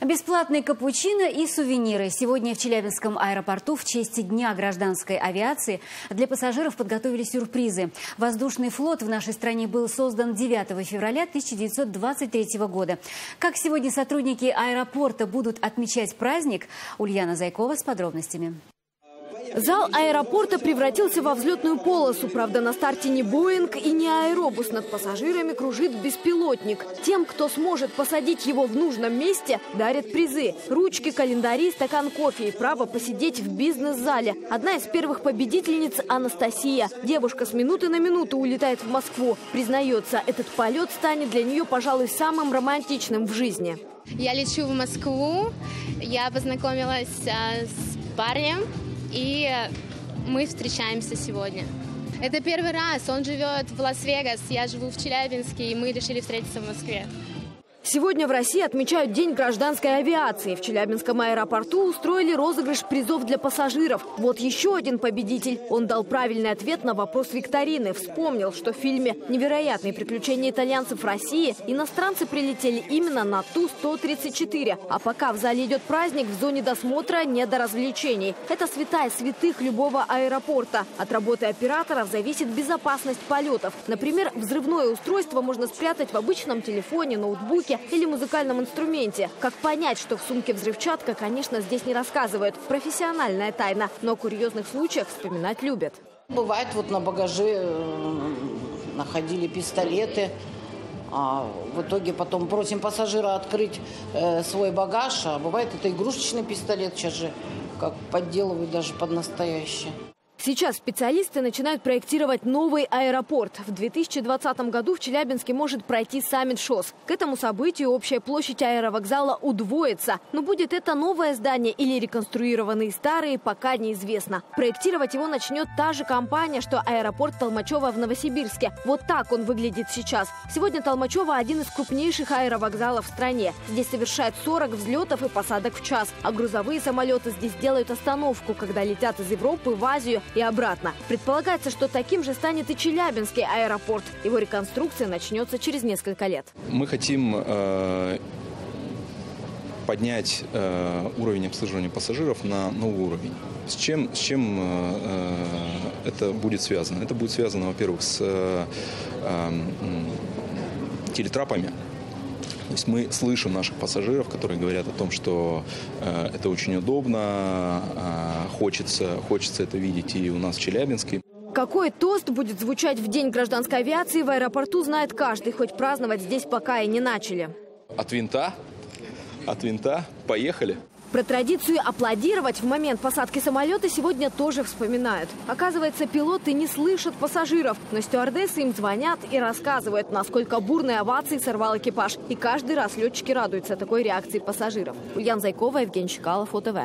Бесплатный капучино и сувениры. Сегодня в Челябинском аэропорту в честь Дня гражданской авиации для пассажиров подготовили сюрпризы. Воздушный флот в нашей стране был создан 9 февраля 1923 года. Как сегодня сотрудники аэропорта будут отмечать праздник? Ульяна Зайкова с подробностями. Зал аэропорта превратился во взлетную полосу. Правда, на старте не Боинг и не аэробус. Над пассажирами кружит беспилотник. Тем, кто сможет посадить его в нужном месте, дарят призы. Ручки, календари, стакан кофе и право посидеть в бизнес-зале. Одна из первых победительниц – Анастасия. Девушка с минуты на минуту улетает в Москву. Признается, этот полет станет для нее, пожалуй, самым романтичным в жизни. Я лечу в Москву. Я познакомилась а, с парнем и мы встречаемся сегодня. Это первый раз, он живет в Лас-Вегас, я живу в Челябинске, и мы решили встретиться в Москве. Сегодня в России отмечают День гражданской авиации. В Челябинском аэропорту устроили розыгрыш призов для пассажиров. Вот еще один победитель. Он дал правильный ответ на вопрос викторины. Вспомнил, что в фильме «Невероятные приключения итальянцев в России» иностранцы прилетели именно на Ту-134. А пока в зале идет праздник, в зоне досмотра не до развлечений. Это святая святых любого аэропорта. От работы операторов зависит безопасность полетов. Например, взрывное устройство можно спрятать в обычном телефоне, ноутбуке музыке или музыкальном инструменте. Как понять, что в сумке взрывчатка, конечно, здесь не рассказывают. Профессиональная тайна, но о курьезных случаях вспоминать любят. Бывает, вот на багаже э, находили пистолеты, а в итоге потом просим пассажира открыть э, свой багаж, а бывает это игрушечный пистолет, сейчас же как подделывают даже под настоящий. Сейчас специалисты начинают проектировать новый аэропорт. В 2020 году в Челябинске может пройти саммит ШОС. К этому событию общая площадь аэровокзала удвоится. Но будет это новое здание или реконструированные старые, пока неизвестно. Проектировать его начнет та же компания, что аэропорт Толмачева в Новосибирске. Вот так он выглядит сейчас. Сегодня Толмачева один из крупнейших аэровокзалов в стране. Здесь совершают 40 взлетов и посадок в час. А грузовые самолеты здесь делают остановку, когда летят из Европы в Азию и обратно. Предполагается, что таким же станет и Челябинский аэропорт. Его реконструкция начнется через несколько лет. Мы хотим э, поднять э, уровень обслуживания пассажиров на новый уровень. С чем, с чем э, э это будет связано? Это будет связано, во-первых, с э, э, телетрапами, то есть мы слышим наших пассажиров, которые говорят о том, что э, это очень удобно, э, хочется, хочется это видеть и у нас в Челябинске. Какой тост будет звучать в День гражданской авиации в аэропорту, знает каждый, хоть праздновать здесь пока и не начали. От винта, от винта, поехали. Про традицию аплодировать в момент посадки самолета сегодня тоже вспоминают. Оказывается, пилоты не слышат пассажиров, но стюардессы им звонят и рассказывают, насколько бурной овации сорвал экипаж. И каждый раз летчики радуются такой реакции пассажиров. Ульяна Зайкова, Евгений Чекалов, ОТВ.